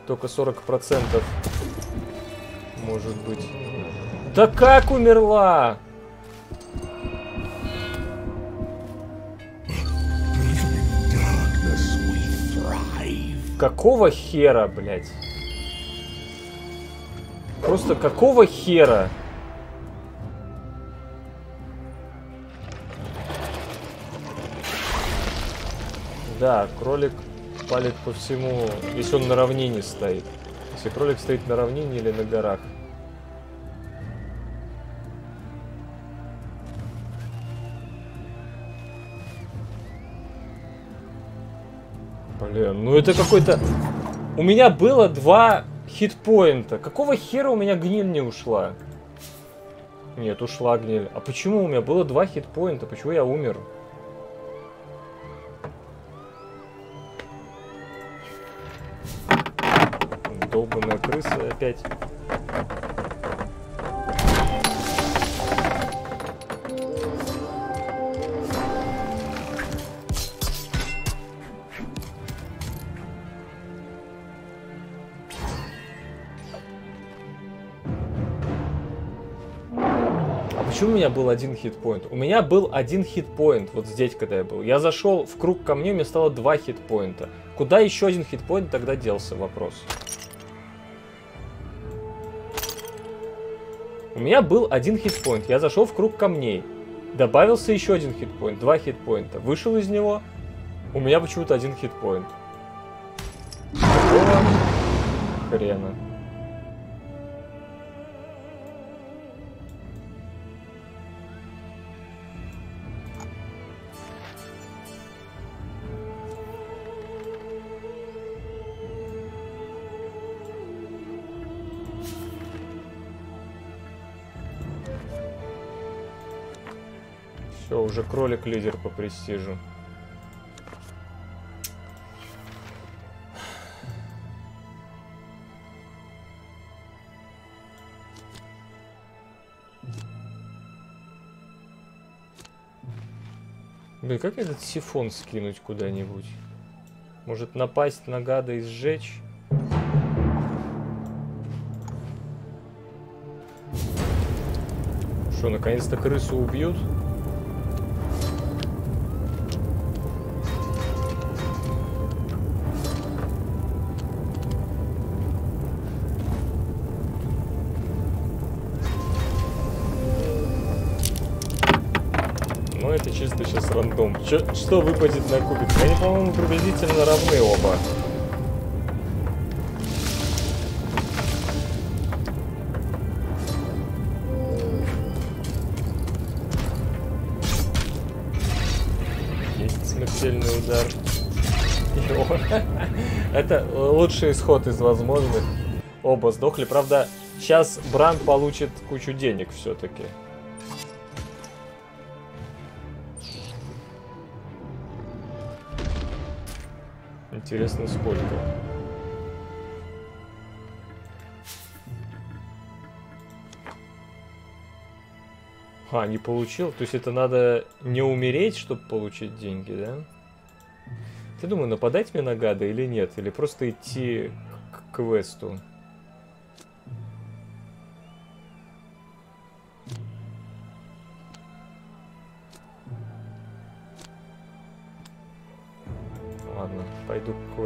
Только 40% может быть. Да как умерла? Какого хера, блядь? Просто какого хера? Да, кролик палит по всему, если он на равнине стоит. Если кролик стоит на равнине или на горах. Блин, ну это какой-то... У меня было два хитпоинта. Какого хера у меня гниль не ушла? Нет, ушла гниль. А почему у меня было два хитпоинта? Почему я умер? Опять. почему у меня был один хитпоинт? У меня был один хитпоинт, вот здесь, когда я был. Я зашел в круг ко мне, меня стало два хитпоинта. Куда еще один хитпоинт тогда делся, вопрос. У меня был один хитпоинт, я зашел в круг камней. Добавился еще один хитпоинт, два хитпоинта. Вышел из него, у меня почему-то один хитпоинт. Какого хрена? Уже кролик лидер по престижу. Блин, как этот сифон скинуть куда-нибудь? Может напасть на гада и сжечь? Что, наконец-то крысу убьют? Чисто сейчас рандом. Чё, что выпадет на кубик? Они, по-моему, приблизительно равны оба. Есть смертельный удар. Это лучший исход из возможных. Оба сдохли. Правда, сейчас Бран получит кучу денег все-таки. Интересно, сколько. А, не получил? То есть это надо не умереть, чтобы получить деньги, да? Ты думаю, нападать мне на гада или нет? Или просто идти к квесту?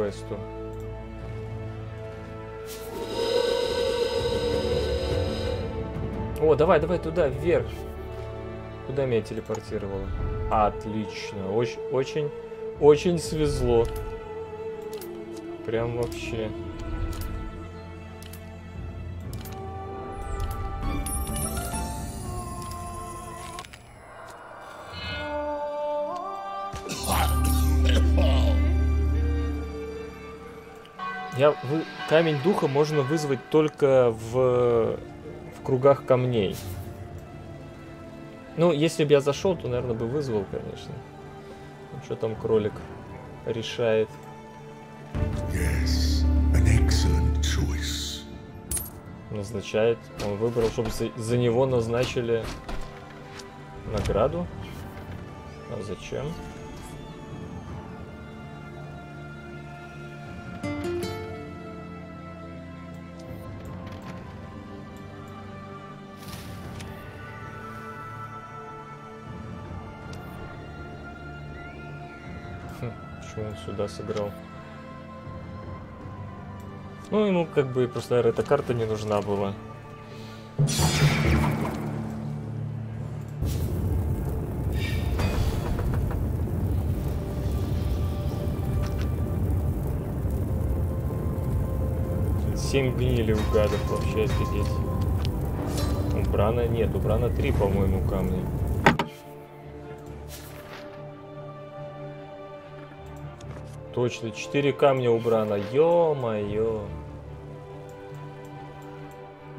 Квесту. О, давай, давай туда, вверх. Куда меня телепортировало? Отлично. Очень, очень, очень свезло. Прям вообще. Я, вы, камень духа можно вызвать только в, в кругах камней. Ну, если бы я зашел, то, наверное, бы вызвал, конечно. Ну, что там кролик решает? Yes, an excellent choice. Назначает. Он выбрал, чтобы за, за него назначили награду. А зачем? Сюда сыграл? Ну, ему как бы просто, наверное, эта карта не нужна была. Семь гнили у гадов вообще офигеть. У Брана нет, у Брана три, по-моему, камня. Точно, четыре камня у Брана. Ё-моё.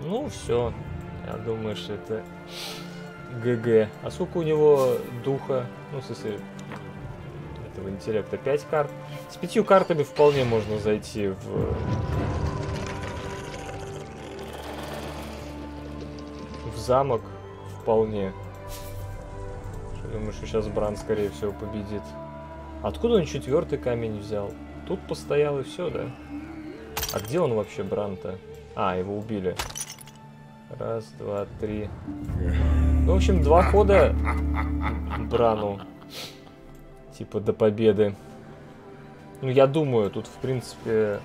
Ну, все. Я думаю, что это ГГ. А сколько у него духа? Ну, в смысле, этого интеллекта? 5 карт. С пятью картами вполне можно зайти в... В замок. Вполне. Думаю, что сейчас Бран, скорее всего, победит. Откуда он четвертый камень взял? Тут постоял и все, да? А где он вообще, Бранта? А, его убили. Раз, два, три. Ну, в общем, два хода Брану. Типа до победы. Ну, я думаю, тут, в принципе...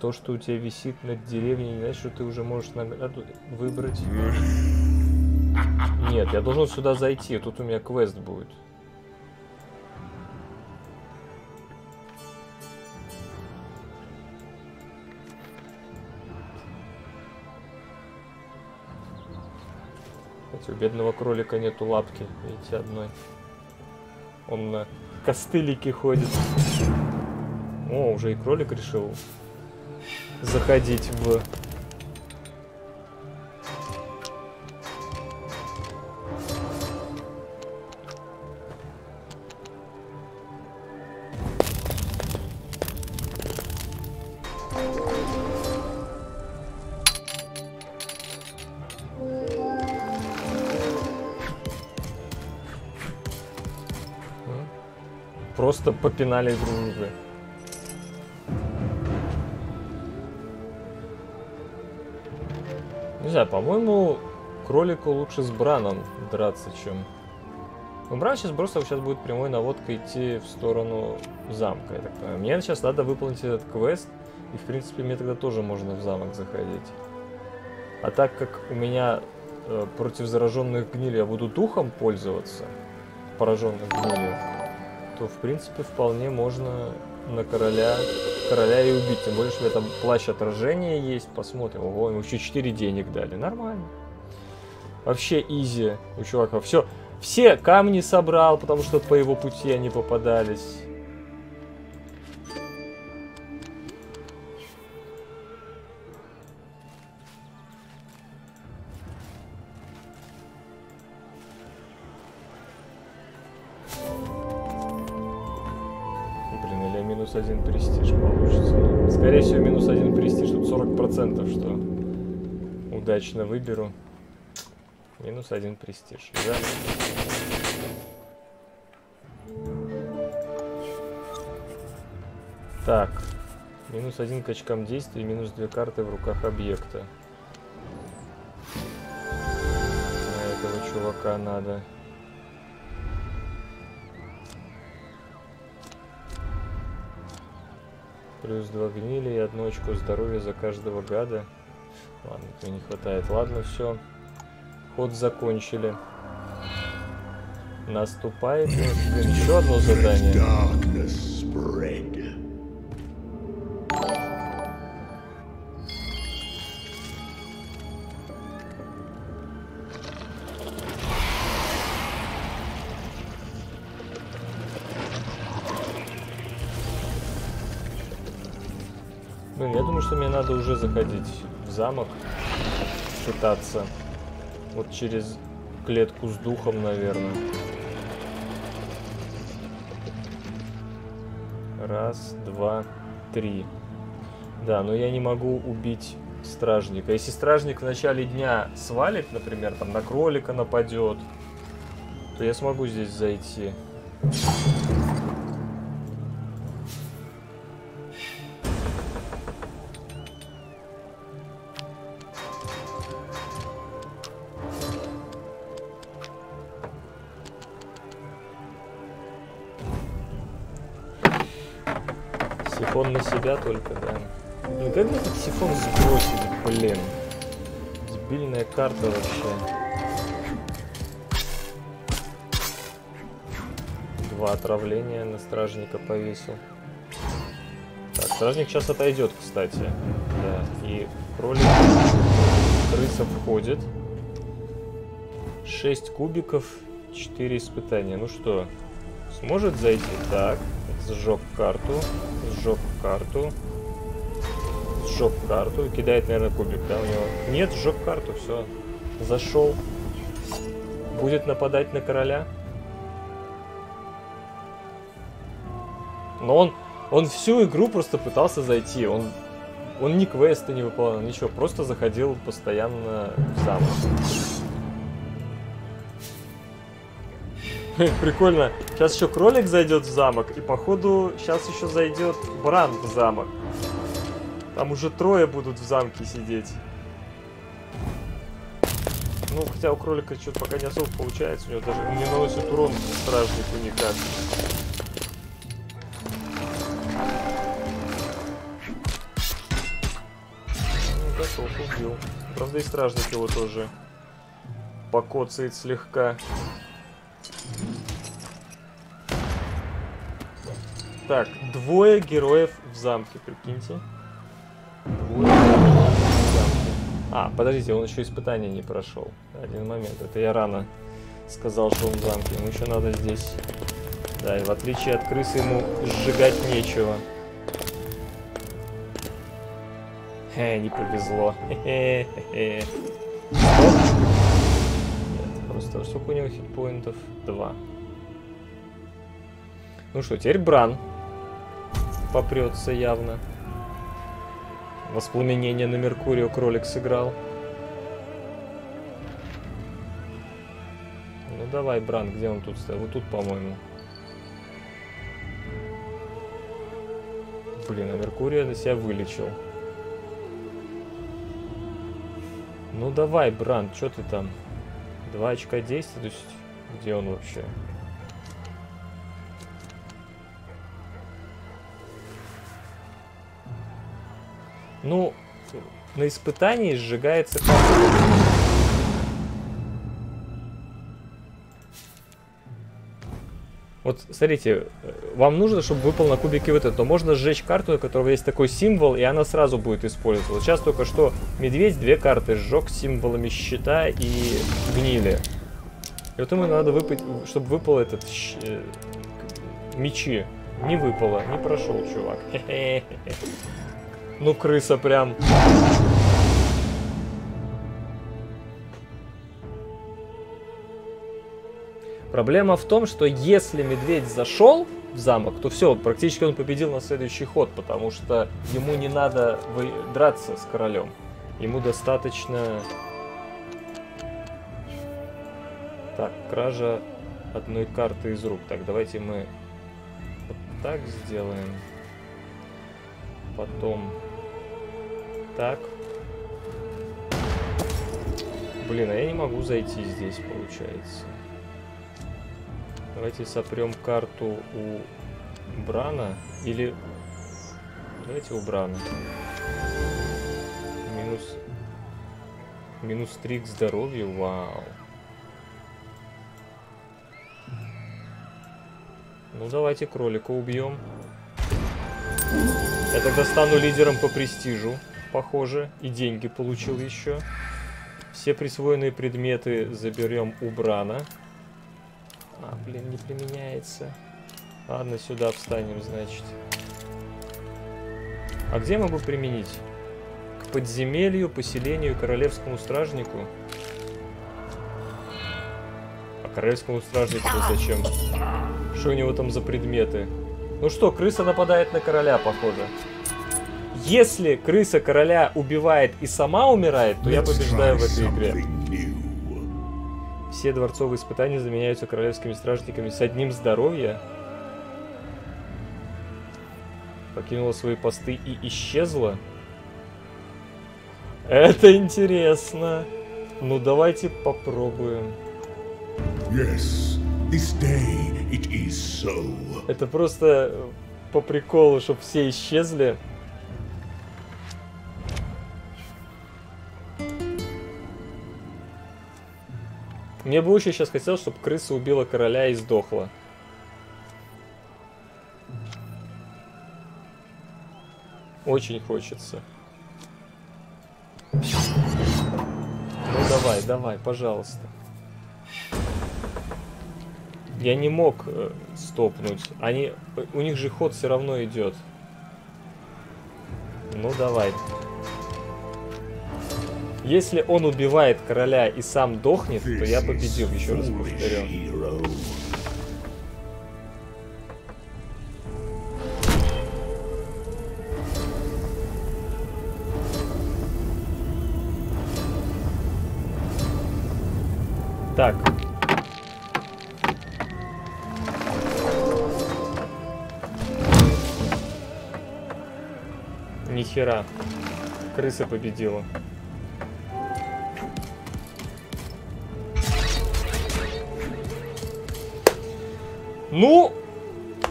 То, что у тебя висит над деревней, не значит, что ты уже можешь награду выбрать. Нет, я должен сюда зайти, тут у меня квест будет. Кстати, у бедного кролика нету лапки, видите, одной. Он на костылике ходит. О, уже и кролик решил заходить в... Просто попинали друг друга. Не знаю, по-моему, кролику лучше с Браном драться, чем... Ну, Бран сейчас просто сейчас будет прямой наводкой идти в сторону замка, я так понимаю. Мне сейчас надо выполнить этот квест, и, в принципе, мне тогда тоже можно в замок заходить. А так как у меня э, против зараженных гнили я буду духом пользоваться, пораженных гнилью, то, в принципе, вполне можно на короля, короля и убить. Тем более, что меня там плащ отражения есть. Посмотрим. Ого, ему еще 4 денег дали. Нормально. Вообще изи у чувака. Все, все камни собрал, потому что по его пути они попадались. Что удачно выберу. Минус один престиж. Да. Так. Минус один к очкам действий, минус две карты в руках объекта. На этого чувака надо. Плюс два гнили и одно очко здоровья за каждого гада. Ладно, мне не хватает. Ладно, все. Ход закончили. Наступает еще одно задание. Блин, я думаю, что мне надо уже заходить замок. Пытаться. Вот через клетку с духом, наверное. Раз, два, три. Да, но я не могу убить стражника. Если стражник в начале дня свалит, например, там на кролика нападет, то я смогу здесь зайти. Сифон на себя только, да. Ну как этот сифон сбросить, блин? Дебильная карта вообще. Два отравления на стражника повесил. Так, стражник сейчас отойдет, кстати. Да, и кролик, крыса входит. 6 кубиков, 4 испытания. Ну что, сможет зайти? Так, сжег карту, сжег карту, сжег карту, кидает, наверное, кубик, да, у него? Нет, сжег карту, все, зашел. Будет нападать на короля? Но он, он всю игру просто пытался зайти, он, он ни квесты не выполнял, ничего, просто заходил постоянно в замок. Прикольно. Сейчас еще кролик зайдет в замок, и походу сейчас еще зайдет Бранд в замок. Там уже трое будут в замке сидеть. Ну, хотя у кролика что-то пока не особо получается, у него даже не наносит урон стражнику никак. Ну, готов, убил. Правда, и стражник его тоже покоцает слегка. Так, двое героев в замке, прикиньте. Двое героев в замке. А, подождите, он еще испытания не прошел. Один момент, это я рано сказал, что он в замке. Ему еще надо здесь... Да, и в отличие от крысы ему сжигать нечего. Хе, не повезло. Нет, просто сколько у него хитпоинтов? Два. Ну что, теперь Бран попрется явно. Воспламенение на Меркурию кролик сыграл. Ну давай, Бран, где он тут стоит? Вот тут, по-моему. Блин, а Меркурия на себя вылечил. Ну давай, Бран, что ты там? Два очка действия, то есть где он вообще? Ну, на испытании сжигается Вот, смотрите, вам нужно, чтобы выпал на кубике вот это, то можно сжечь карту, у которого есть такой символ, и она сразу будет использоваться. Вот сейчас только что медведь две карты сжег символами щита и гнили. И вот ему надо выпать, чтобы выпал этот щ... Э, мечи. Не выпало, не прошел, чувак. Ну, крыса прям. Проблема в том, что если медведь зашел в замок, то все, практически он победил на следующий ход, потому что ему не надо драться с королем. Ему достаточно... Так, кража одной карты из рук. Так, давайте мы вот так сделаем. Потом так. Блин, а я не могу зайти здесь, получается. Давайте сопрем карту у Брана. Или... Давайте у Брана. Минус... Минус 3 к здоровью. Вау. Ну, давайте кролика убьем. Я тогда стану лидером по престижу похоже. И деньги получил еще. Все присвоенные предметы заберем у Брана. А, блин, не применяется. Ладно, сюда встанем, значит. А где могу применить? К подземелью, поселению, королевскому стражнику? А королевскому стражнику зачем? Что у него там за предметы? Ну что, крыса нападает на короля, похоже. Если крыса короля убивает и сама умирает, то я побеждаю в этой игре. Все дворцовые испытания заменяются королевскими стражниками с одним здоровья. Покинула свои посты и исчезла. Это интересно. Ну давайте попробуем. Yes, this day it is so. Это просто по приколу, чтобы все исчезли. Мне бы очень сейчас хотелось, чтобы крыса убила короля и сдохла. Очень хочется. Ну давай, давай, пожалуйста. Я не мог э, стопнуть. Они, у них же ход все равно идет. Ну давай. Если он убивает короля и сам дохнет, то я победил. Еще раз повторю. Так. Нихера. Крыса победила. Ну,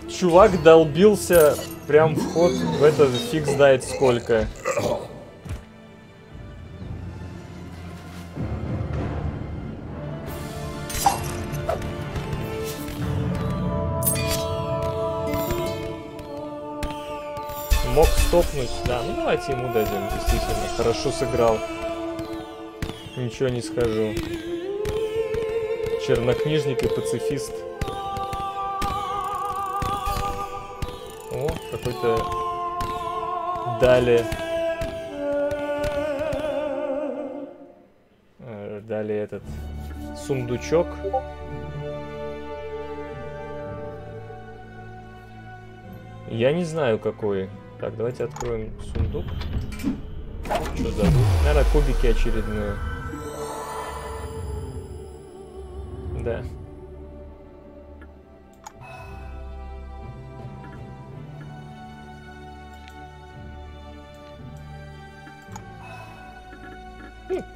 чувак долбился прям вход в этот фиг знает сколько. Мог стопнуть, да. Ну давайте ему дадим, действительно. Хорошо сыграл. Ничего не скажу. Чернокнижник и пацифист. Какой-то далее. Э, Далее этот сундучок. Я не знаю какой. Так, давайте откроем сундук. Что дадут? Наверное, кубики очередные. Да.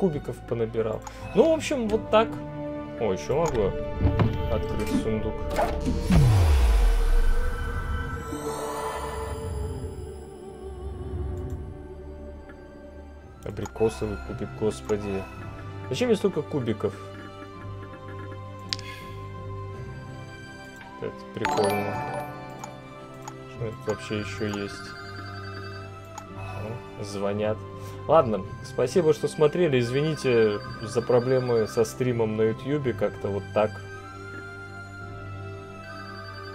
Кубиков понабирал. Ну, в общем, вот так. О, еще могу открыть сундук. Абрикосовый кубик, господи. Зачем мне столько кубиков? Это прикольно. Что это вообще еще есть? Звонят. Ладно, спасибо, что смотрели. Извините за проблемы со стримом на ютьюбе. Как-то вот так.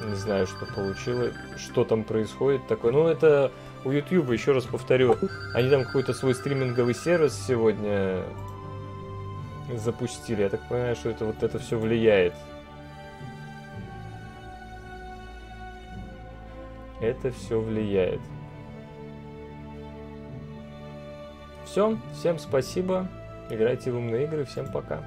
Не знаю, что получилось. Что там происходит такое. Ну, это у YouTube, еще раз повторю, они там какой-то свой стриминговый сервис сегодня запустили. Я так понимаю, что это вот это все влияет. Это все влияет. Все, всем спасибо. Играйте в умные игры. Всем пока.